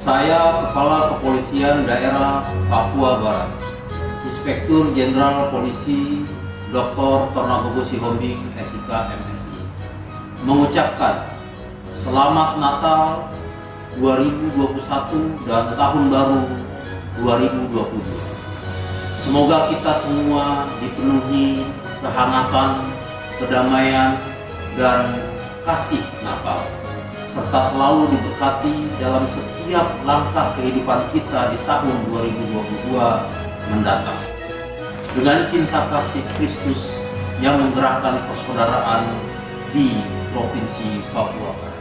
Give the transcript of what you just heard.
Saya Kepala Kepolisian Daerah Papua Barat, Inspektur Jenderal Polisi Dr. Tornagogo Sihombing, SIK MSI, mengucapkan Selamat Natal 2021 dan Tahun Baru 2022. Semoga kita semua dipenuhi kehangatan, kedamaian, dan kasih Natal serta selalu diberkati dalam setiap langkah kehidupan kita di tahun 2022 mendatang. Dengan cinta kasih Kristus yang menggerakkan persaudaraan di Provinsi Papua Barat.